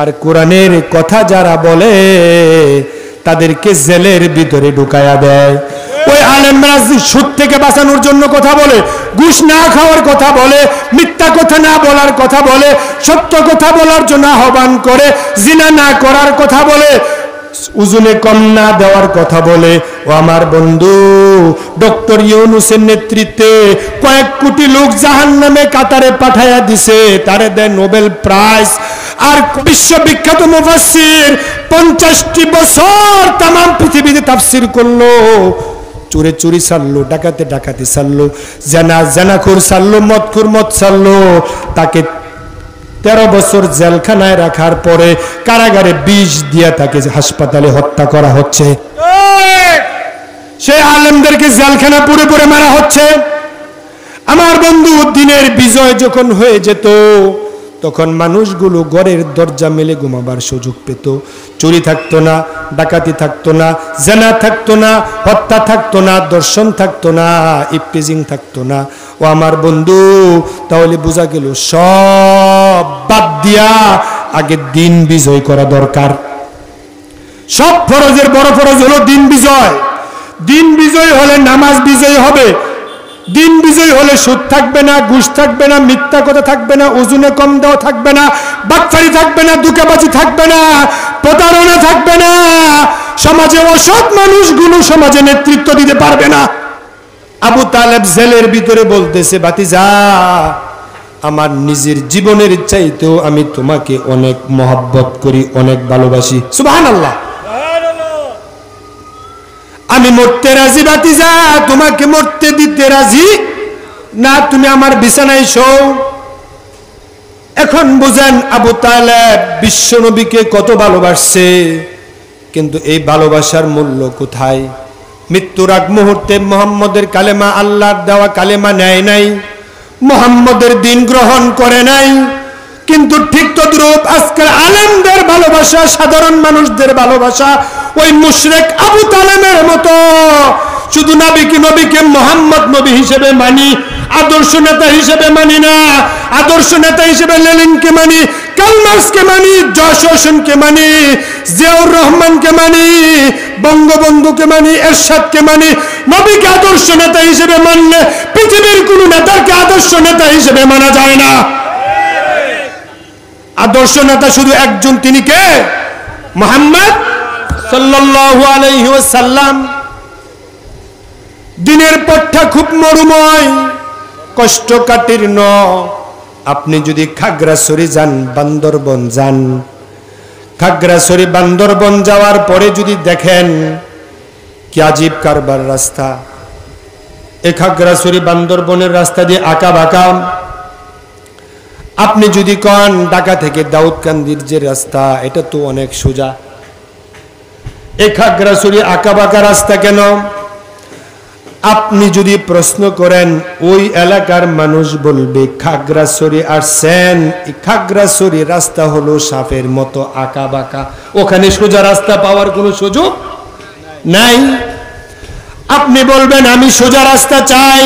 আর কোরআনের কথা যারা বলে, তাদেরকে জেলের ভিতরে ঢুকায়া দেয়। ওই আলেমরা সুদ থেকে বাঁচানোর জন্য কথা বলে, ঘুষ না খাওয়ার কথা বলে, মিথ্যা কথা না বলার কথা বলে, সত্য কথা বলার জন্য আহ্বান করে, জিনা না করার কথা বলে, উজুনে কম না দেওয়ার কথা বলে। ও আমার বন্ধু, ডক্টর ইউনুসের নেতৃত্বে কয়েক কোটি লোক জাহান নামে কাতারে পাঠাইয়া দিছে, তারে দেয় নোবেল প্রাইজ। আর বিশ্ববিখ্যাত মুফাসসির পঞ্চাশটি বছর তাম পৃথিবীতে তাফসির করল। চোরে চুরি সারলো, ডাকাতে ডাকাতি সারলো, জানা জানাখুর সারলো, মদখুর মদ সারলো। তাকে তেরো বছর জেলখানায় রাখার পরে কারাগারে বিষ দিয়ে তাকে হাসপাতালে হত্যা করা হচ্ছে। সে আলেমদেরকে জেলখানা পুরে পুরে মারা হচ্ছে। আমার বন্ধু, দিনের বিজয় যখন হয়ে যেত তখন মানুষগুলো ঘরের দরজা মেলে ঘুমাবার সুযোগ পেত। চুরি থাকতো না, ডাকাতি থাকতো না, জেনা থাকতো না, হত্যা থাকতো না, দর্শন থাকতো না, ইপটিজিং থাকতো না। ও আমার বন্ধু, তাহলে বোঝা গেল সব বাদ দিয়া আগে দিন বিজয় করা দরকার। সব ফরজের বড় ফরজ হলো দিন বিজয়। দিন বিজয় হলে নামাজ বিজয় হবে। দিন বিজয় হলে সুদ থাকবে না, ঘুষ থাকবে না, মিথ্যা কথা থাকবে না, ওজনে কম দেওয়া থাকবে না, বাটফারি থাকবে না, দুকাবাজি থাকবে না, প্রতারণা থাকবে না, সমাজে অসৎ মানুষগুলো সমাজে নেতৃত্ব দিতে পারবে না। আবু তালেব জেলের ভিতরে বলতেছে বাতি যা আমার নিজের জীবনের চাইতেও আমি তোমাকে অনেক মহব্বত করি, অনেক ভালোবাসি। সুবাহ আল্লাহ আমি মরতে রাজি বাতিজা, তোমাকে মরতে দিতে রাজি? না, তুমি আমার বিছানায় শো। এখন বুঝেন আবু তালেব বিশ্ব নবীকে কত ভালোবাসছে, কিন্তু এই ভালোবাসার মূল্য কোথায়? মৃত্যুর আগ মুহূর্তে মোহাম্মদের কালেমা আল্লাহর দেওয়া কালেমা নেয় নাই, মোহাম্মদের দিন গ্রহণ করে নাই কিন্তু ঠিক তদ্রূপ আজকের আলেমদের ভালোবাসা, সাধারণ মানুষদের ভালোবাসা, ওই মুশরেক আবু তালেমের মতো। শুধু নবীকে নবীকে মোহাম্মদ নবী হিসেবে মানি, আদর্শ নেতা হিসেবে মানি না। আদর্শ নেতা হিসেবে লেলিনকে মানি, কালমার্সকে মানি যশ হোসেনকে মানি, জিয়াউর রহমানকে মানি, বঙ্গবন্ধুকে মানি, এরশাদকে মানি। নবীকে আদর্শ নেতা হিসেবে মানলে পৃথিবীর কোন নেতাকে আদর্শ নেতা হিসেবে মানা যায় না। আদর্শ নেতা শুধু একজন, তিনি কে? মোহাম্মদ ওয়াসাল্লাম। দিনের পথটা খুব মরুময় কষ্টকাঠিন্য আপনি যদি খাগড়াছড়ি যান, বান্দরবন যান, খাগড়াছড়ি বান্দরবন যাওয়ার পরে যদি দেখেন কি আজীব কারবার রাস্তা। এ খাগড়াছড়ি বান্দরবনের রাস্তা দিয়ে আঁকা বাঁকা আপনি যদি কন, ঢাকা থেকে দাউদকান্দির যে রাস্তা, এটা তো অনেক সোজা। এই খাগড়াছড়ি আঁকা বাঁকা রাস্তা কেন? আপনি যদি প্রশ্ন করেন, ওই এলাকার মানুষ বলবে খাগড়াছড়ি আর সেন খাগড়াছড়ি রাস্তা হলো সাপের মতো আঁকা বাঁকা। ওখানে সোজা রাস্তা পাওয়ার কোনো সুযোগ নাই? আপনি বলবেন, আমি সোজা রাস্তা চাই।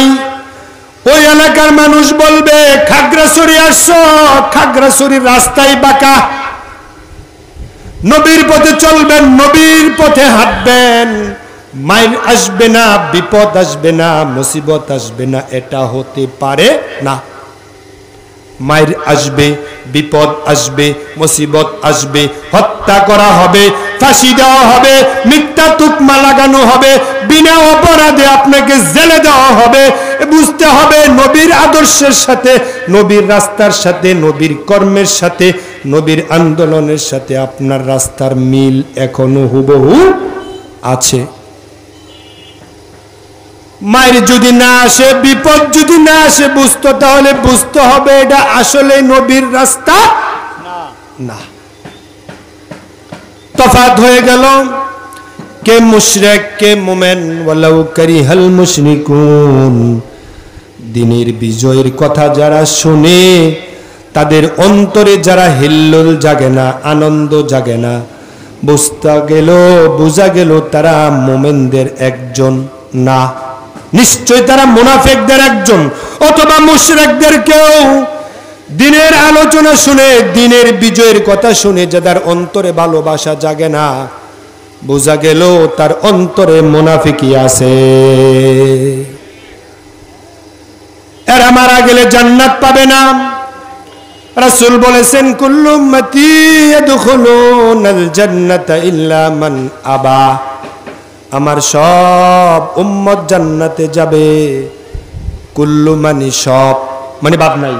ওই এলাকার মানুষ বলবে, খাগড়াছড়ি আসছ খাগড়াছড়ির রাস্তায় বাঁকা। নবীর পথে চলবেন, নবীর পথে হাঁটবেন। মাইল আসবে না, বিপদ আসবে না, মুসিবত আসবে না, এটা হতে পারে না। মায়ের আসবে, বিপদ আসবে, মুসিবত আসবে, হত্যা করা হবে, ফাঁসি দেওয়া হবে, মিথ্যা তুকমা লাগানো হবে, বিনা অপরাধে আপনাকে জেলে দেওয়া হবে। বুঝতে হবে নবীর আদর্শের সাথে, নবীর রাস্তার সাথে, নবীর কর্মের সাথে, নবীর আন্দোলনের সাথে আপনার রাস্তার মিল এখনও হুবহু আছে। মায়ের যদি না আসে, বিপদ যদি না আসে, বুঝতো তাহলে বুঝতে হবে এটা আসলে নবীর রাস্তা না। তফাত হয়ে গেল, কে মুশরেক, কে মোমেন, ওয়ালাউ কারিহাল মুশরিকুন। দিনের বিজয়ের কথা যারা শুনে, তাদের অন্তরে যারা হিল্লোল জাগে না, আনন্দ জাগে না, বুঝতে গেল, বোঝা গেল তারা মোমেনদের একজন না। নিশ্চয় তারা মুনাফেকদের একজন, অথবা মুশরেকদের কেউ। দিনের আলোচনা শুনে, দিনের বিজয়ের কথা শুনে যাদের অন্তরে ভালোবাসা জাগে না, বোঝা গেল তার অন্তরে মুনাফিকি আছে। মারা গেলে জান্নাত পাবে না। রাসূল বলেছেন মান আবা। আমার সব উম্মত জান্নাতে যাবে। কুল্লু মানে সব মানে বাদ নাই।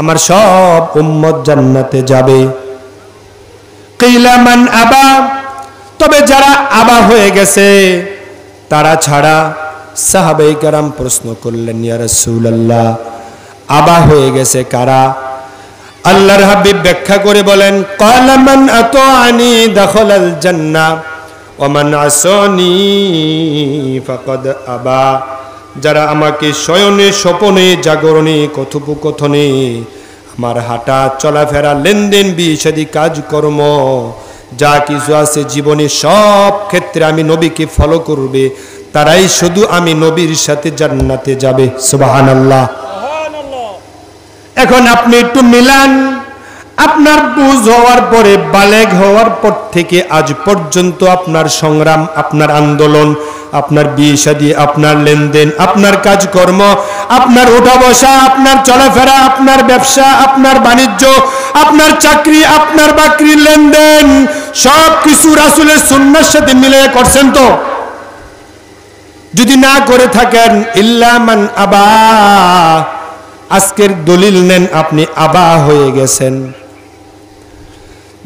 আমার সব উম্মত জান্নাতে যাবে। কিলা মান আবা? তবে যারা আবা হয়ে গেছে, তারা ছাড়া সাহাবাই কারাম প্রশ্ন করলেন, ইয়া রাসূলুল্লাহ, আবা হয়ে গেছে কারা? আল্লাহর হাবিব ব্যাখ্যা করে বলেন, ক্বালা মান আতাআনি দাখালাল জান্নাহ, ওয়া মান আসানি ফাকাদ আবা। যারা আমাকে শয়নে, স্বপনে, জাগরণে, কথোপকথনে, আমার হাঁটা চলাফেরা, লেনদেন, বিষাদি কাজকর্ম যা কিছু আছে জীবনে সব ক্ষেত্রে আমি নবীকে ফলো করবে তারাই শুধু আমি নবীর সাথে জান্নাতে যাবে সুবাহান আল্লাহ এখন আপনি একটু মিলান। আপনার বুঝ হওয়ার পরে, বালেগ হওয়ার পর থেকে আজ পর্যন্ত আপনার সংগ্রাম, আপনার আন্দোলন, আপনার বিয়ে শাদী আপনার লেনদেন, আপনার কাজকর্ম, আপনার ওঠা বসা আপনার চলাফেরা, আপনার ব্যবসা, আপনার বাণিজ্য, আপনার চাকরি, আপনার বাকরির লেনদেন সব কিছু রাসুলের সন্ন্যার সাথে মিলে করছেন তো? যদি না করে থাকেন ইল্লামান আবা, আজকের দলিল নেন আপনি আবা হয়ে গেছেন।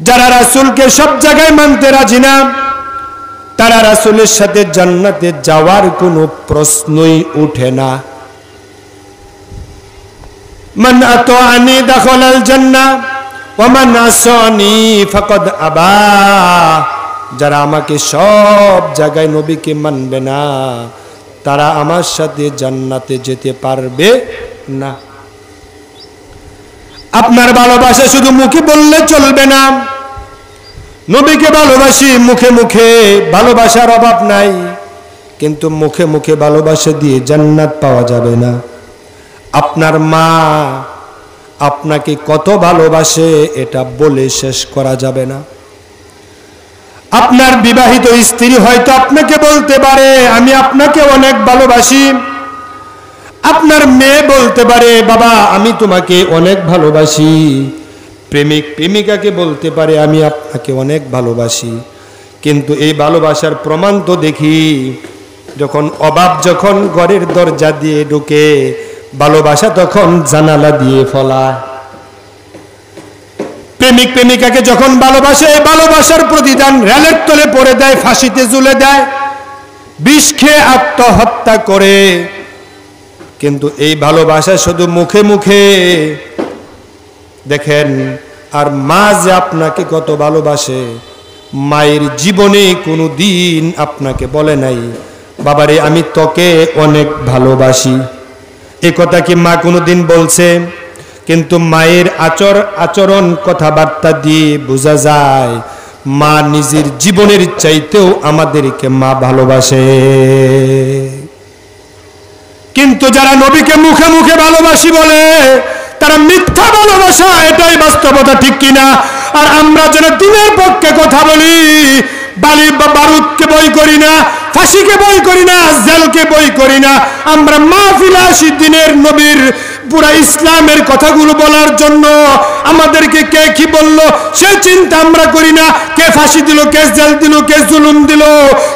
যারা রাসুলকে সব জায়গায় মানতে রাজি না, তারা রাসুলের সাথে জান্নাতে যাওয়ার কোনো প্রশ্নই উঠে না। যারা আমাকে সব জায়গায় নবীকে মানবে না, তারা আমার সাথে জান্নাতে যেতে পারবে না। আপনার ভালোবাসা শুধু মুখে বললে চলবে না। নবীকে ভালোবাসি, মুখে মুখে ভালোবাসার অভাব নাই। কিন্তু মুখে মুখে ভালোবাসা দিয়ে জান্নাত পাওয়া যাবে না। আপনার মা আপনাকে কত ভালোবাসে এটা বলে শেষ করা যাবে না। আপনার বিবাহিত স্ত্রী হয়তো আপনাকে বলতে পারে, আমি আপনাকে অনেক ভালোবাসি। আপনার মেয়ে বলতে পারে, বাবা, আমি তোমাকে অনেক ভালোবাসি। প্রেমিক, প্রেমিকাকে বলতে পারে, আমি আপনাকে অনেক ভালোবাসি। কিন্তু এই ভালোবাসার প্রমাণ তো দেখি, যখন অভাব যখন ঘরের দরজা দিয়ে ঢুকে, ভালোবাসা তখন জানালা দিয়ে ফলা প্রেমিক, প্রেমিকাকে যখন ভালোবাসে, ভালোবাসার প্রতিদান রেলের তলে পড়ে দেয়, ফাঁসিতে ঝুলে দেয়, বিষ খেয়ে আত্মহত্যা করে। কিন্তু এই ভালোবাসা শুধু মুখে মুখে। দেখেন, আর মা যে আপনাকে কত ভালোবাসে, মায়ের জীবনে কোনো দিন আপনাকে বলে নাই, বাবারে, আমি তোকে অনেক ভালোবাসি। এ কথা কি মা কোনো দিন বলছে? কিন্তু মায়ের আচর, আচরণ কথাবার্তা দিয়ে বোঝা যায়, মা নিজের জীবনের চাইতেও আমাদেরকে মা ভালোবাসে। কিন্তু যারা নবীকে মুখে মুখে ভালোবাসি বলে, তারা মিথ্যা ভালোবাসা, এটাই বাস্তবতা, ঠিক কিনা? আর আমরা যেন দিনের পক্ষে কথা বলি, বালি বা বারুদকে বই করি না, ফাঁসিকে বই করি না, জেলকে বই করি না। আমরা মাহফিল আসি দিনের নবীর পুরা ইসলামের কথাগুলো বলার জন্য আমাদেরকে কে কি বলল, সে চিন্তা আমরা করি না। ফাঁসি দিল কে জেল দিল কে জুলুম দিল,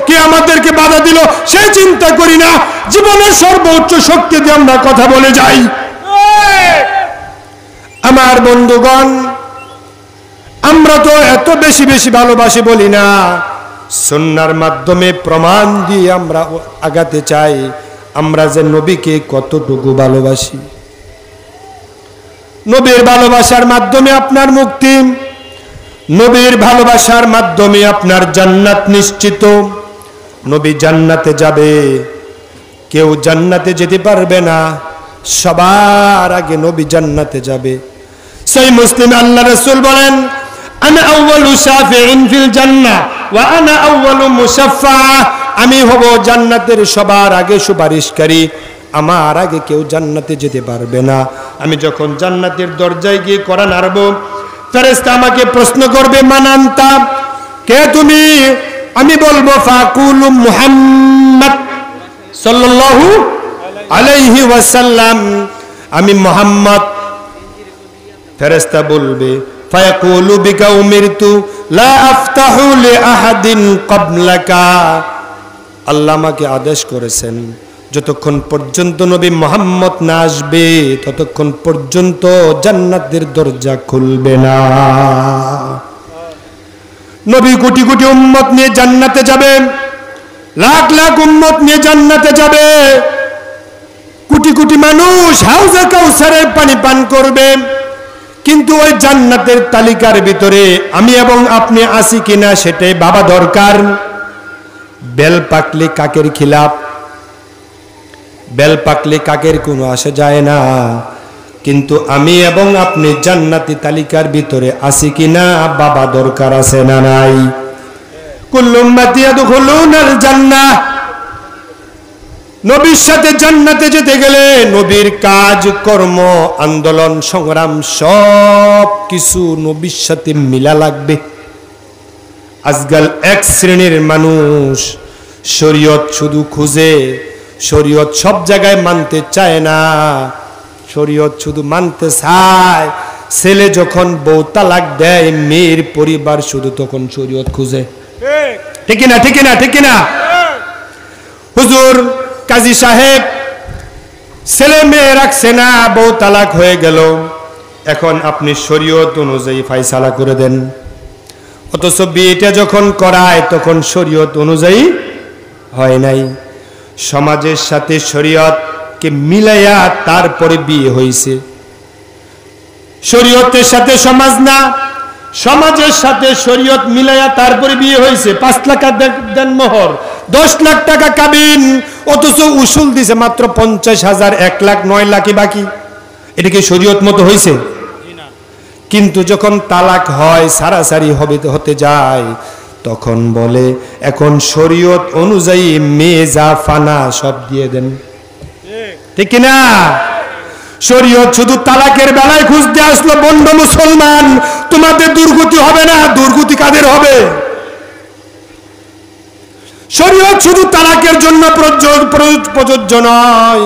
কে আমাদেরকে বাধা দিল, সে চিন্তা করি না। জীবনের সর্বোচ্চ শক্তি দিয়ে আমরা কথা বলে যাই। আমার বন্ধুগণ, আমরা তো এত বেশি বেশি ভালোবাসি বলি না। সন্ন্যার মাধ্যমে প্রমাণ দিয়ে আমরা আগাতে চাই, আমরা যে নবীকে কতটুকু ভালোবাসি। নবীর ভালোবাসার মাধ্যমে আপনার মুক্তি নবীর ভালোবাসার মাধ্যমে আপনার জান্নাত নিশ্চিত। নবী জান্নাতে যাবে। কেউ জান্নাতে যেতে পারবে না। সবার আগে নবী জান্নাতে যাবে। সেই মুসলিম আল্লাহ রসুল বলেন আমি আউ্বাল মুসাফিন জান্না ওয়া আনা আউ্বাল আমি হব জান্নাতের সবার আগে সুপারিশকারী। আমার আগে কেউ জান্নাতে যেতে পারবে না। আমি যখন জান্নাতের দরজায় গিয়ে করা নাড়ব ফেরেস্তা আমাকে প্রশ্ন করবে, মানান্তা, কে তুমি? আমি বলব, ফাকুল মুহাম্মদ সাল্লাল্লাহু আলাইহি ওয়াসাল্লাম। আমি মোহাম্মদ। ফেরেস্তা বলবে, ফায়াকুলু বিকা উমিরতু, লা আফতাহু লিআহাদিন ক্বাবলাকা। আল্লাহ আমাকে আদেশ করেছেন যতক্ষণ পর্যন্ত নবী মোহাম্মদ না আসবে, ততক্ষণ পর্যন্ত জান্নাতের দরজা খুলবে না। নবী কোটি কোটি উম্মত নিয়ে জান্নাতে যাবে, লাখ লাখ উম্মত নিয়ে জান্নাতে যাবে। কোটি কোটি মানুষ হাউজে কাউসারের পানি পান করবে, কিন্তু ওই জান্নাতের তালিকার ভিতরে আমি এবং আপনি আসি কিনা সেটাই বাবা দরকার। বেল পাকলে কাকের খিলাপ বেল পাকলে কাকের কোনো আসে যায় না। কিন্তু আমি এবং আপনি জান্নাতি তালিকার ভিতরে আসি কিনা বাবা দরকার আছে না নাই। জান্নাহ। নবীর সাথে জান্নাতে যেতে গেলে নবীর কাজ, কর্ম, আন্দোলন, সংগ্রাম সব কিছু নবীর সাথে মিলা লাগবে। আজকাল এক শ্রেণির মানুষ শরীয়ত শুধু খুঁজে শরীয়ত সব জায়গায় মানতে চায় না। শরীয়ত শুধু মানতে চায়। ছেলে যখন বউ তালাক দেয়, মেয়ের পরিবার শুধু তখন শরীয়ত খুঁজে। ঠিক না ঠিক না ঠিক না হুজুর কাজী সাহেব, ছেলে মেয়ে রাখছে না, বউ তালাক হয়ে গেল। এখন আপনি শরীয়ত অনুযায়ী ফাইসালা করে দেন। অথচ বিয়েটা যখন করায়, তখন শরীয়ত অনুযায়ী হয় নাই। সমাজের সাথে শরীয়তকে মিলাইয়া তারপরে বিয়ে হয়েছে শরীয়তের সাথে সমাজ না সমাজের সাথে শরীয়ত মিলাইয়া তারপরে বিয়ে হয়েছে পাঁচ লাখ দেন মোহর দশ লাখ টাকা কাবিন অথচ উসুল দিছে মাত্র পঞ্চাশ হাজার এক লাখ নয় লাখই বাকি। এটা কি শরীয়ত মতো হয়েছে কিন্তু যখন তালাক হয় সারাসারি হবে হতে যায় তখন বলে, এখন শরীয়ত অনুযায়ী মেজা, ফানা সব দিয়ে দেন। ঠিক না শরীয়ত শুধু তালাকের বেলায় খুঁজতে আসলো, বন্ধ মুসলমান, তোমাদের দুর্গতি হবে না, দুর্গতি কাদের হবে? শরীয়ত শুধু তালাকের জন্য প্রযোজ্য নয়,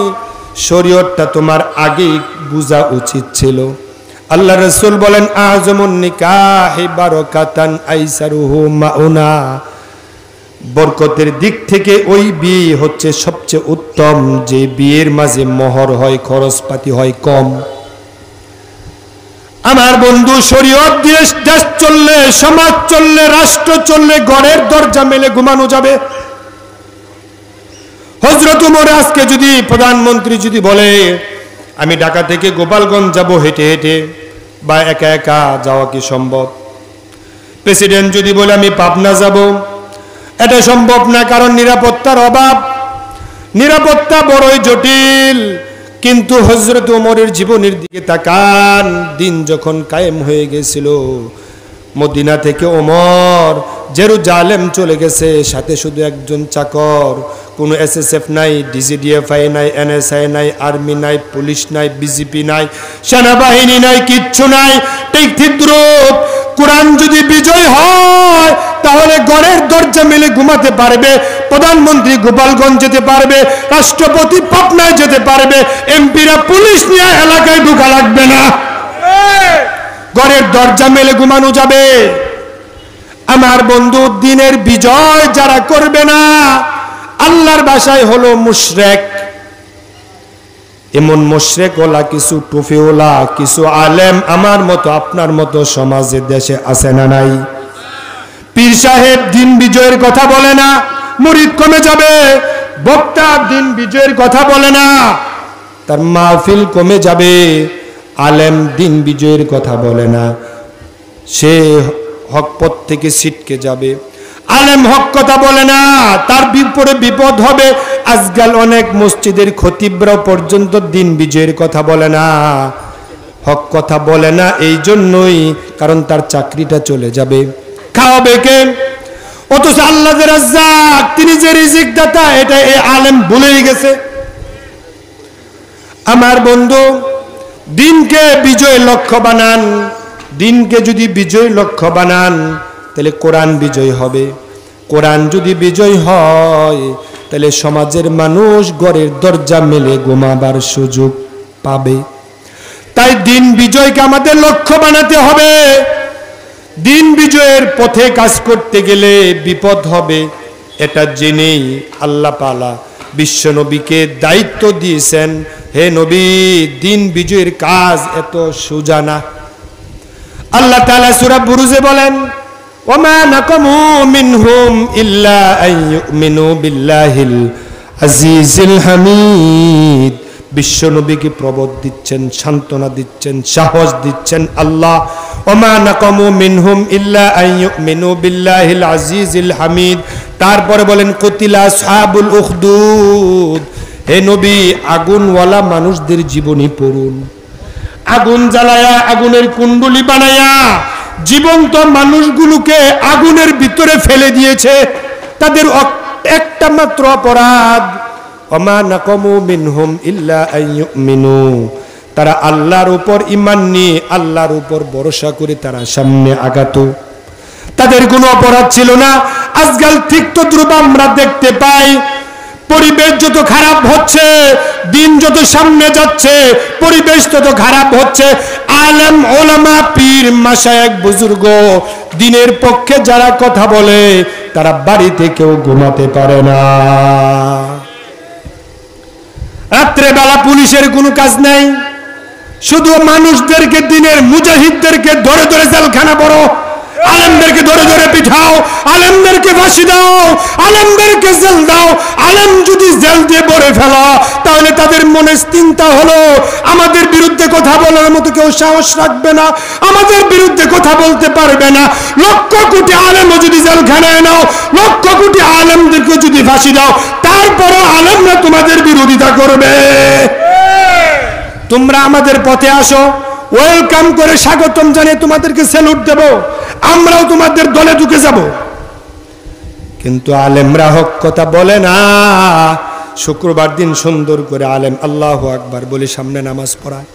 শরীয়তটা তোমার আগেই বোঝা উচিত ছিল। আল্লাহ রসুল বলেন, আজমুন নিকাহি বারকাতান আইসারুহু মাউনা। বরকতের দিক থেকে ওই বিয়ে হচ্ছে সবচেয়ে উত্তম, যে বিয়ের মাঝে মোহর হয়, খরচপাতি হয় কম। আমার বন্ধু, শরীয়ত দিয়ে দেশ চললে, সমাজ চললে, রাষ্ট্র চললে, ঘরের দরজা মেলে, ঘুমানো যাবে। হজরত উমর আজকে যদি প্রধানমন্ত্রী যদি বলে আমি ঢাকা থেকে গোপালগঞ্জ যাব হেঁটে হেঁটে। বা একা একা যাওয়া কি সম্ভব? প্রেসিডেন্ট যদি বলে আমি পাবনা যাব, এটা সম্ভব না, কারণ নিরাপত্তার অভাব। নিরাপত্তা বড়ই জটিল, কিন্তু হজরত ওমরের জীবনের দিকে তাকান, দিন যখন কায়েম হয়ে গেছিল। মদিনা থেকে ওমর জেরু জালেম চলে গেছে, সাথে শুধু একজন চাকর। কোনো এসএসএফ নাই ডিজিডিএফআই নাই এনএসআই নাই আর্মি নাই পুলিশ নাই বিজেপি নাই, সেনাবাহিনী নাই, কিচ্ছু নাই। ঠিক থিদ্রুপ কোরআন যদি বিজয় হয়, তাহলে গড়ের দরজা মেলে ঘুমাতে পারবে, প্রধানমন্ত্রী গোপালগঞ্জ যেতে পারবে, রাষ্ট্রপতি পাটনায় যেতে পারবে, এমপিরা পুলিশ নিয়ে এলাকায় ঢুকা লাগবে না। ঘরের দরজা মেলে ঘুমানো যাবে। আমার বন্ধু, দিনের বিজয় যারা করবে না আল্লাহর বাসায় হলো মুশরেক। এমন মুশরেক ওলা কিছু টুফিওলা কিছু আলেম আমার মতো, আপনার মতো সমাজের দেশে আছে না নাই। পীর সাহেব দিন বিজয়ের কথা বলে না, মুরিদ কমে যাবে। বক্তা দিন বিজয়ের কথা বলে না, তার মাহফিল কমে যাবে। আলেম দিন বিজয়ের কথা বলে না, সে হকপথ থেকে ছিটকে যাবে। আলেম হক কথা বলে না। তার বিপরে বিপদ হবে। আজকাল অনেক মসজিদের খতিবরাও পর্যন্ত দিন বিজয়ের কথা বলে না। হক কথা বলে না এই জন্যই কারণ তার চাকরিটা চলে যাবে। খাওয়াবে কে? অথচ আল্লাহ তিনি যে রিজিক দাতা, এটা এই আলেম ভুলেই গেছে। আমার বন্ধু, দিনকে বিজয় লক্ষ্য বানান। দিনকে যদি বিজয় লক্ষ্য বানান তাহলে কোরআন বিজয় হবে। কোরআন যদি বিজয় হয়, তাহলে সমাজের মানুষ গড়ের দরজা মেলে ঘুমাবার সুযোগ পাবে। তাই দিন বিজয়কে আমাদের লক্ষ্য বানাতে হবে। দিন বিজয়ের পথে কাজ করতে গেলে বিপদ হবে, এটা জেনেই আল্লাহ পালা বিশ্ব নবীকে দায়িত্ব দিয়েছেন, হে নবী, দিন বিজয়ের কাজ এত সুজানা আল্লাহ তালা সূরা বুরুজে বলেন ওমা নাকামু মিনহুম ইল্লা আইয়ুমিনু বিল্লাহিল আজিজিল হামিদ। বিশ্ব নবীকে প্রবোধ দিচ্ছেন, সান্ত্বনা দিচ্ছেন, সাহস দিচ্ছেন আল্লাহ। মিনহুম ইল্লা আইয়ুমিনু বিল্লাহিল হামিদ। তারপরে বলেন, কতিলা সাহাবুল উখদুদ। হে নবী, আগুনওয়ালা মানুষদের জীবনী পড়ুন। আগুন জ্বালায়া, আগুনের কুণ্ডলি বানায়া জীবন্ত মানুষগুলোকে আগুনের ভিতরে ফেলে দিয়েছে। তাদের একটা মাত্র অপরাধ। তারা আল্লাহর উপর ইমান নিয়ে আল্লাহর উপর ভরসা করে তারা সামনে আগাত। তাদের কোনো অপরাধ ছিল না। আজকাল ঠিক তো ধ্রুব আমরা দেখতে পাই। পরিবেশ যত খারাপ হচ্ছে, দিন যত সামনে যাচ্ছে, পরিবেশ তত খারাপ হচ্ছে। আলেম, ওলামা, পীর মাসায়েক বুজুর্গ, দিনের পক্ষে যারা কথা বলে, তারা বাড়িতে কেউ ঘুমাতে পারে না। রাত্রে বেলা পুলিশের কোনো কাজ নাই। শুধু মানুষদেরকে, দিনের মুজাহিদদেরকে ধরে ধরে জেলখানা বড় আলেমদেরকে ধরে ধরে পিঠাও, আলেমদেরকে ফাঁসি দাও, আলেমদেরকে জেল দাও। আলেম যদি জেল দিয়ে ভরে ফেলা, তাহলে তাদের মনে চিন্তা হলো, আমাদের বিরুদ্ধে কথা বলার মতো কেউ সাহস রাখবে না, আমাদের বিরুদ্ধে কথা বলতে পারবে না। লক্ষ কোটি আলেমও যদি জেলখানায় নাও, লক্ষ কোটি আলেমদেরকে যদি ফাঁসি দাও, তারপরও আলেমরা তোমাদের বিরোধিতা করবে। তোমরা আমাদের পথে আসো। ওয়েলকাম করে স্বাগতম জানিয়ে তোমাদেরকে স্যালুট দেব। আমরাও তোমাদের দলে ঢুকে যাব। কিন্তু আলেমরা হক কথা বলে না। শুক্রবার দিন সুন্দর করে আলেম আল্লাহ আকবার বলে সামনে নামাজ পড়ায়।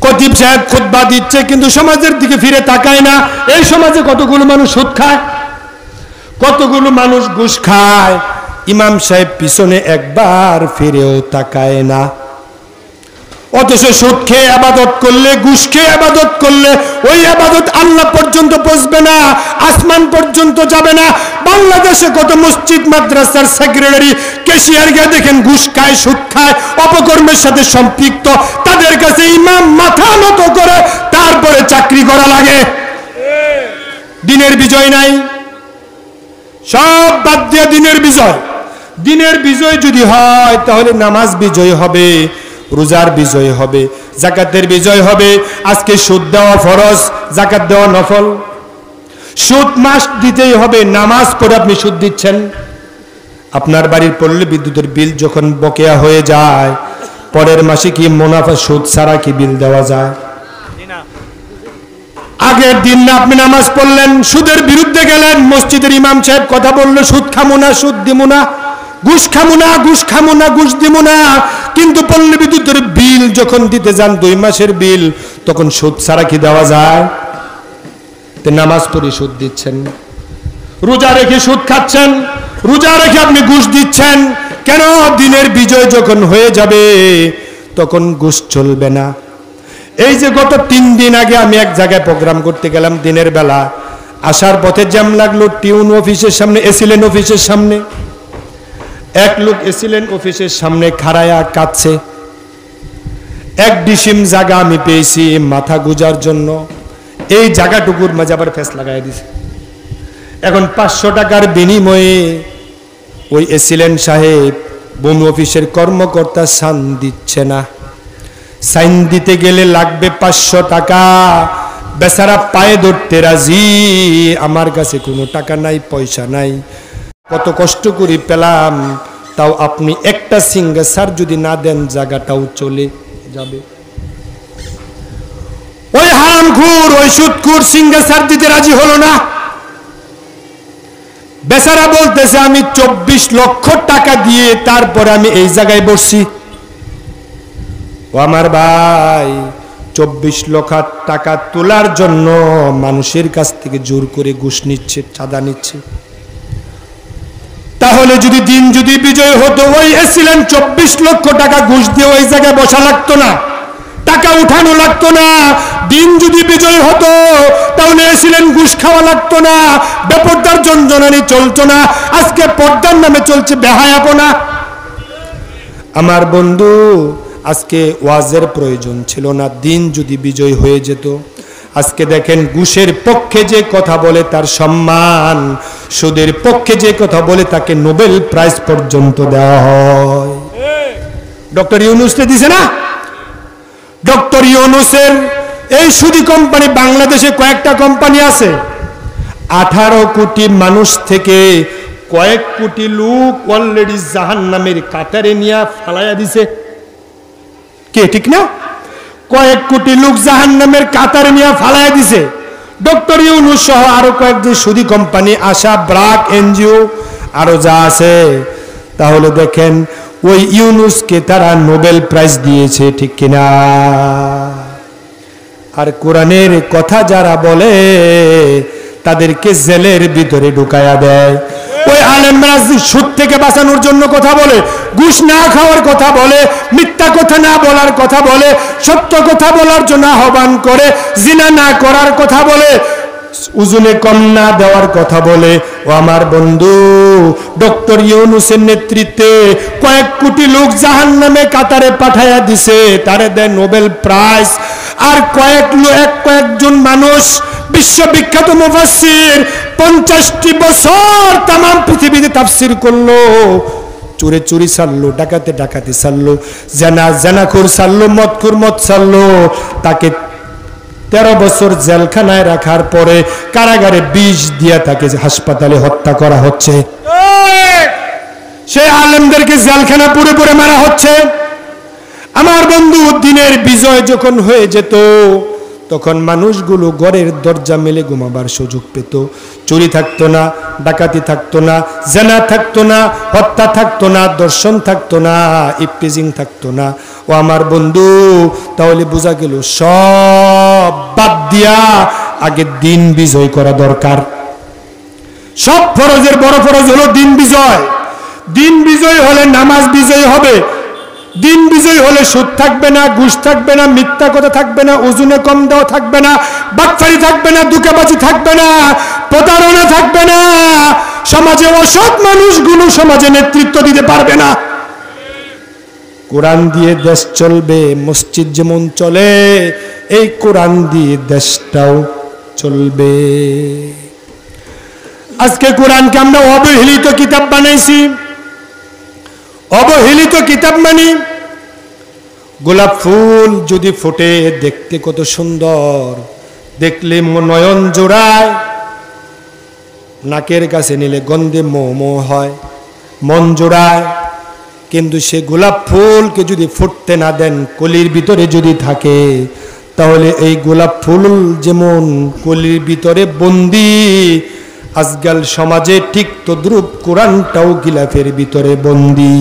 কতিব সাহেব খুতবা দিচ্ছে, কিন্তু সমাজের দিকে ফিরে তাকায় না। এই সমাজে কতগুলো মানুষ সুদ খায়? কতগুলো মানুষ ঘুষ খায়? ইমাম সাহেব পিছনে একবার ফিরেও তাকায় না। অথচ সুদ খেয়ে আবাদত করলে, ঘুষ খেয়ে আবাদত করলে, ওই আবাদত আল্লাহ পর্যন্ত পৌঁছবে না, আসমান পর্যন্ত যাবে না। বাংলাদেশে কত মসজিদ, মাদ্রাসার সেক্রেটারি কেশিয়ার গিয়ে দেখেন ঘুষ খায়, সুদ খায়, অপকর্মের সাথে সম্পৃক্ত, তাদের কাছে ইমাম মাথা নত করে তারপরে চাকরি করা লাগে। দিনের বিজয় নাই। সব বাদ দিয়ে দিনের বিজয়। দিনের বিজয় যদি হয়, তাহলে নামাজ বিজয় হবে। রোজার বিজয় হবে, জাকাতের বিজয় হবে। আজকে সুদ দেওয়া ফরজ, জাকাত দেওয়া নফল। সুদ মাস দিতেই হবে, নামাজ পড়ে আপনি সুদ দিচ্ছেন। আপনার বাড়ির পড়লে বিদ্যুতের বিল যখন বকেয়া হয়ে যায়, পরের মাসে কি মুনাফা সুদ ছাড়া কি বিল দেওয়া যায়? আগের দিন না আপনি নামাজ পড়লেন, সুদের বিরুদ্ধে গেলেন, মসজিদের ইমাম সাহেব কথা বলল, সুদ খামো না, সুদ দিমু না। ঘুষ খামু না, ঘুষ খামু না, ঘুষ দিমু না। কিন্তু পল্লী বিদ্যুতের বিল যখন দিতে যান, দুই মাসের বিল, তখন সুদ ছাড়া কি দেওয়া যায়? নামাজ পড়ে সুদ দিচ্ছেন। রোজা রেখে সুদ খাচ্ছেন। রোজা রেখে আপনি ঘুষ দিচ্ছেন। কেন? দিনের বিজয় যখন হয়ে যাবে, তখন ঘুষ চলবে না। এই যে গত তিন দিন আগে আমি এক জায়গায় প্রোগ্রাম করতে গেলাম দিনের বেলা। আসার পথে জ্যাম লাগল, টিউন অফিসের সামনে, এসিলেন অফিসের সামনে। এক লোক এসিলেন অফিসের সামনে, খাড়ায়া কাঁদছে। এক ডিসিম জায়গা আমি পেয়েছি মাথা গুজার জন্য। এই জায়গাটুকুর মাঝে আবার ফেস লাগাই দিছে। এখন পাঁচশো টাকার বিনিময়ে ওই এসিলেন সাহেব বমি অফিসের কর্মকর্তা সান দিচ্ছে না। সাইন দিতে গেলে লাগবে পাঁচশো টাকা। বেচারা পায়ে ধরতে রাজি। আমার কাছে কোনো টাকা নাই, পয়সা নাই। কত কষ্ট করে পেলাম, তাও আপনি একটা সিঙ্গেসার যদি না দেন, জায়গাটাও চলে যাবে। ওই হারামখুর, ওই সুদখুর সিঙ্গেসার দিতে রাজি হলো না। বেচারা বলতেছে, আমি চব্বিশ লক্ষ টাকা দিয়ে তারপরে আমি এই জায়গায় বসছি। ও আমার ভাই, চব্বিশ লক্ষ টাকা তোলার জন্য মানুষের কাছ থেকে জোর করে ঘুষ নিচ্ছে, চাঁদা নিচ্ছে। তাহলে যদি দিন যদি বিজয় হতো, ওই এসিলেন চব্বিশ লক্ষ টাকা ঘুষ দিয়ে ওই জায়গায় বসা লাগতো না। টাকা উঠানো লাগতো না। দিন যদি বিজয় হতো, তাহলে এসিলেন ঘুষ খাওয়া লাগতো না। বেপর্দার জঞ্জনানি চলতো না। আজকে পর্দার নামে চলছে বেহায়াপনা। আমার বন্ধু, আজকে ওয়াজের প্রয়োজন ছিল না। দিন যদি বিজয় হয়ে যেত আজকে দেখেন ঘুষের পক্ষে যে কথা বলে তার সম্মান, সুদের পক্ষে যে কথা বলে তাকে নোবেল প্রাইজ পর্যন্ত দেওয়া হয়। ডক্টর ইউনুসকে দিছে না? ডক্টর ইউনুসের এই সুদি কোম্পানি বাংলাদেশে কয়েকটা কোম্পানি আছে। আঠারো কোটি মানুষ থেকে কয়েক কোটি লোক অলরেডি জাহান নামের কাতারে নিয়ে ফালাইয়া দিছে। কে, ঠিক না? কয়েক কোটি লোক জাহান নামের কাতারে নিয়ে ফালাইয়া দিছে। ডক্টর ইউনুস সহ আরও কয়েকটি সুদি কোম্পানি, আশা, ব্রাক, এনজিও, আরও যা আছে। তাহলে দেখেন, ওই ইউনুসকে তারা নোবেল প্রাইজ দিয়েছে, ঠিক কিনা? আর কোরআনের কথা যারা বলে, তাদেরকে জেলের ভিতরে ঢুকায়া দেয়। সুদ থেকে বাঁচানোর জন্য কথা বলে, ঘুষ না খাওয়ার কথা বলে, মিথ্যা কথা না বলার কথা বলে, সত্য কথা বলার জন্য আহ্বান করে, জিনা না করার কথা বলে, উজুনে কম না দেওয়ার কথা বলে, ও আমার বন্ধু, ডক্টর ইউনুসের নেতৃত্বে কয়েক কোটি লোক জাহান নামে কাতারে পাঠাইয়া দিছে, তারে দেয় নোবেল প্রাইজ। আর কয়েক এক কয়েকজন মানুষ বিশ্ববিখ্যাত মুফাসসির পঞ্চাশটি বছর তাম পৃথিবীতে তাফসির করল। চুরে চুরি সারলো, ডাকাতে ডাকাতি সারলো, জানা জানাখুর সারলো, মদখুর মদ সারলো। তাকে তেরো বছর জেলখানায় রাখার পরে কারাগারে বিষ দিয়া তাকে হাসপাতালে হত্যা করা হচ্ছে। সে আলেমদেরকে জেলখানা পুরে পুরে মারা হচ্ছে। আমার বন্ধু, দিনের বিজয় যখন হয়ে যেত তখন মানুষগুলো ঘরের দরজা মেলে ঘুমাবার সুযোগ পেত। চুরি থাকতো না, ডাকাতি থাকতো না, জেনা থাকতো না, হত্যা থাকতো না, দর্শন থাকতো না, ইপটিজিং থাকতো না। ও আমার বন্ধু, তাহলে বোঝা গেল সব বাদ দিয়া আগে দিন বিজয় করা দরকার। সব ফরজের বড় ফরজ হলো দিন বিজয়। দিন বিজয় হলে নামাজ বিজয় হবে। দিন বিজয় হলে সুদ থাকবে না, ঘুষ থাকবে না, মিথ্যা কথা থাকবে না, ওজনে কম দেওয়া থাকবে না, বাটফারি থাকবে না, দুকাবাজি থাকবে না, প্রতারণা থাকবে না। সমাজে অসৎ মানুষগুলো সমাজে নেতৃত্ব দিতে পারবে না। কোরআন দিয়ে দেশ চলবে, মসজিদ যেমন চলে, এই কোরআন দিয়ে দেশটাও চলবে। আজকে কোরআনকে আমরা অবহেলিত কিতাব বানাইছি। অবহেলিত কিতাব মানি। গোলাপ ফুল যদি ফোটে, দেখতে কত সুন্দর। দেখলে নয়ন জোড়ায়। নাকের কাছে নিলে গন্ধে মোমো হয়, মন জোড়ায়। কিন্তু সে গোলাপ ফুলকে যদি ফুটতে না দেন, কলির ভিতরে যদি থাকে, তাহলে এই গোলাপ ফুল যেমন কলির ভিতরে বন্দি আজকাল সমাজে ঠিক তদ্রুপ কোরআনটাও গিলাফের ভিতরে বন্দি।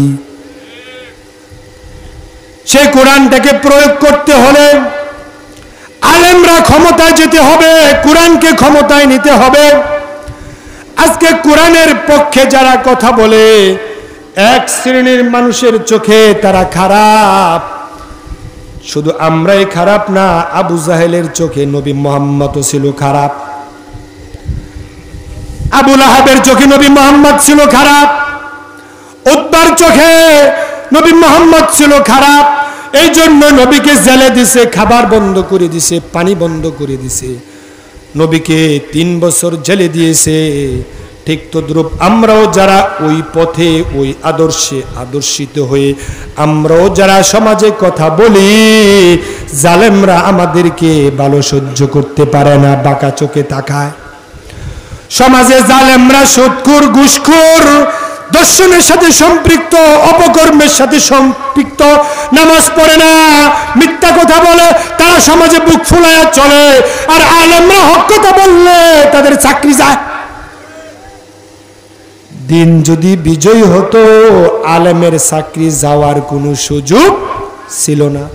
সেই কোরআনটাকে প্রয়োগ করতে হলে আলেমরা ক্ষমতায় যেতে হবে, কোরআনকে ক্ষমতায় নিতে হবে। আজকে কোরআনের পক্ষে যারা কথা বলে, এক শ্রেণির মানুষের চোখে তারা খারাপ। শুধু আমরাই খারাপ না, আবু জাহেলের চোখে নবী মোহাম্মদ ছিল খারাপ। আবুল আহাবের চোখে নবী মোহাম্মদ ছিল খারাপ। উদ্বার চোখে নবী মোহাম্মদ ছিল খারাপ। এই জন্য নবীকে জেলে দিছে, খাবার বন্ধ করে দিছে, পানি বন্ধ করে দিছে। নবীকে তিন বছর জেলে দিয়েছে। ঠিক তদ্রুপ আমরাও যারা ওই পথে, ওই আদর্শে আদর্শিত হয়ে আমরাও যারা সমাজে কথা বলি, জালেমরা আমাদেরকে ভালো সহ্য করতে পারে না, বাঁকা চোখে তাকায়। সমাজে জালেমরা সুৎখুর ঘুষখুর, দর্শনের সাথে সম্পৃক্ত, অপকর্মের সাথে সম্পৃক্ত, নামাজ পড়ে না, মিথ্যা কথা বলে, তারা সমাজে বুক ফুলাইয়া চলে, আর আলেমরা হক কথা বললে তাদের চাকরি যায়। দিন যদি বিজয় হতো, আলেমের চাকরি যাওয়ার কোনো সুযোগ ছিল না।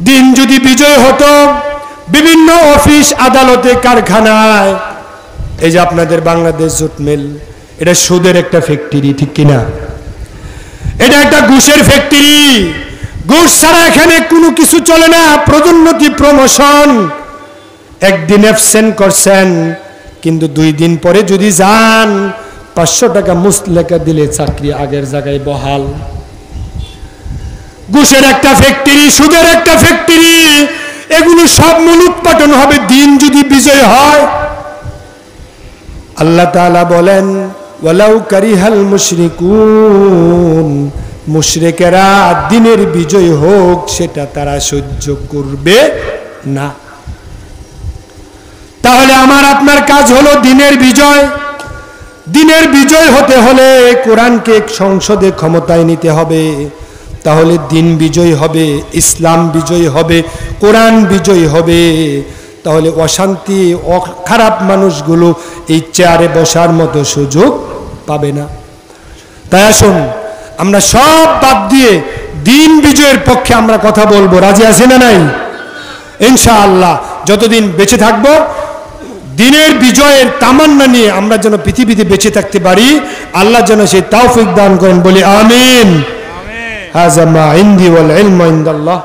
দিন যদি বিজয় হতো বিভিন্ন অফিস আদালতে, কারখানায়। এই যে আপনাদের বাংলাদেশ জুট মিল, এটা সুদের একটা ফ্যাক্টরি ঠিক কিনা? এটা একটা ঘুষের ফ্যাক্টরি ঘুষ ছাড়া এখানে কোনো কিছু চলে না। প্রদোন্নতি প্রমোশন একদিন অ্যাবসেন্ট করছেন, কিন্তু দুই দিন পরে যদি যান, পাঁচশো টাকা মুসলেকা দিলে চাকরি আগের জায়গায় বহাল। ঘুষের একটা ফ্যাক্টরি সুদের একটা ফ্যাক্টরি এগুলো সব মূল হবে দিন যদি বিজয় হয়। আল্লাহ তাআলা বলেন, ওয়ালাউ কারিহাল মুশরিকুন। মুশরিকেরা দিনের বিজয় হোক, সেটা তারা সহ্য করবে না। তাহলে আমার, আপনার কাজ হলো দিনের বিজয়। দিনের বিজয় হতে হলে কোরআনকে সংসদে ক্ষমতায় নিতে হবে। তাহলে দিন বিজয় হবে, ইসলাম বিজয় হবে, কোরআন বিজয় হবে। তাহলে অশান্তি খারাপ মানুষগুলো এই চেয়ারে বসার মতো সুযোগ পাবে না। তাই আসুন, আমরা সব বাদ দিয়ে দিন বিজয়ের পক্ষে আমরা কথা বলব। রাজি আছি না নাই? ইনশাআল্লাহ, যতদিন বেঁচে থাকব, দিনের বিজয়ের তামান্না নিয়ে আমরা যেন পৃথিবীতে বেঁচে থাকতে পারি, আল্লাহ যেন সেই তাওফিক দান করেন, বলি আমিন। هذا ما عندي والعلم عند الله.